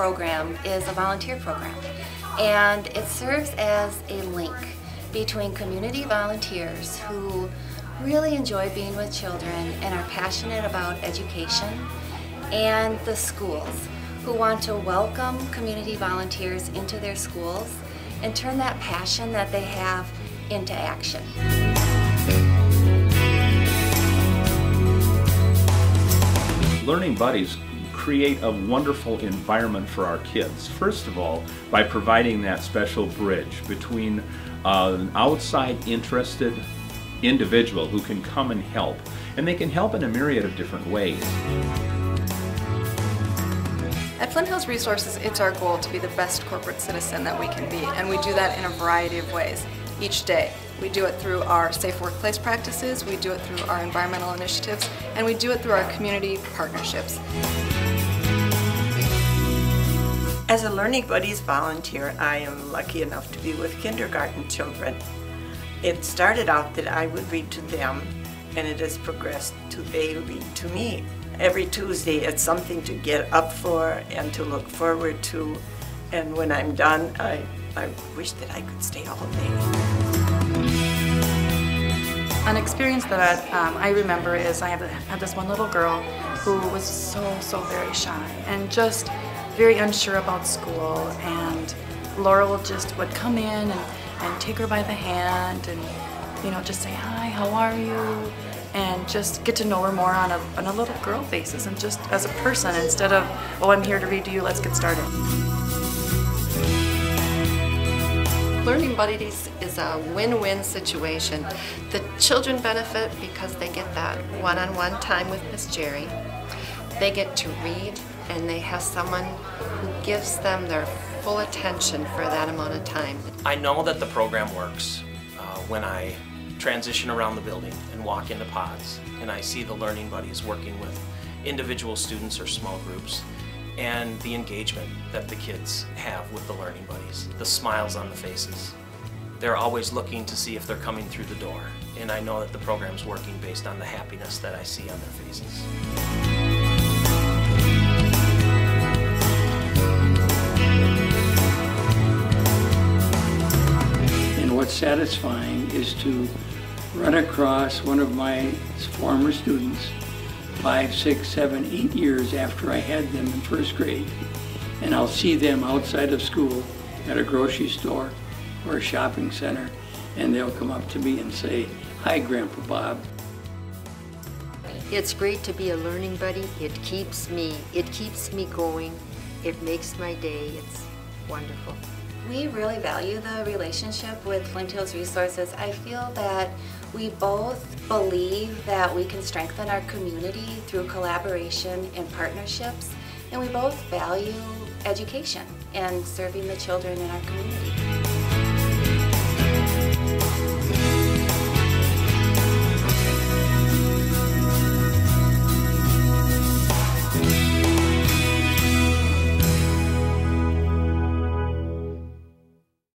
program is a volunteer program and it serves as a link between community volunteers who really enjoy being with children and are passionate about education and the schools who want to welcome community volunteers into their schools and turn that passion that they have into action. Learning Buddies create a wonderful environment for our kids. First of all, by providing that special bridge between uh, an outside interested individual who can come and help. And they can help in a myriad of different ways. At Flint Hills Resources, it's our goal to be the best corporate citizen that we can be, and we do that in a variety of ways each day. We do it through our safe workplace practices, we do it through our environmental initiatives, and we do it through our community partnerships. As a Learning Buddies volunteer, I am lucky enough to be with kindergarten children. It started out that I would read to them, and it has progressed to they read to me. Every Tuesday, it's something to get up for and to look forward to. And when I'm done, I, I wish that I could stay all day. An experience that um, I remember is I had this one little girl who was so, so very shy and just very unsure about school. And Laurel just would come in and, and take her by the hand and, you know, just say, hi, how are you? and just get to know her more on a, on a little girl basis and just as a person instead of, oh, I'm here to read to you, let's get started. Learning Buddies is a win-win situation. The children benefit because they get that one-on-one -on -one time with Miss Jerry. They get to read and they have someone who gives them their full attention for that amount of time. I know that the program works uh, when I transition around the building and walk into pods and I see the learning buddies working with individual students or small groups and the engagement that the kids have with the learning buddies, the smiles on the faces. They're always looking to see if they're coming through the door and I know that the program's working based on the happiness that I see on their faces. And what's satisfying is to run across one of my former students five, six, seven, eight years after I had them in first grade. And I'll see them outside of school at a grocery store or a shopping center, and they'll come up to me and say, Hi, Grandpa Bob. It's great to be a learning buddy. It keeps me, it keeps me going. It makes my day. It's wonderful. We really value the relationship with Flint Hills Resources. I feel that we both believe that we can strengthen our community through collaboration and partnerships, and we both value education and serving the children in our community.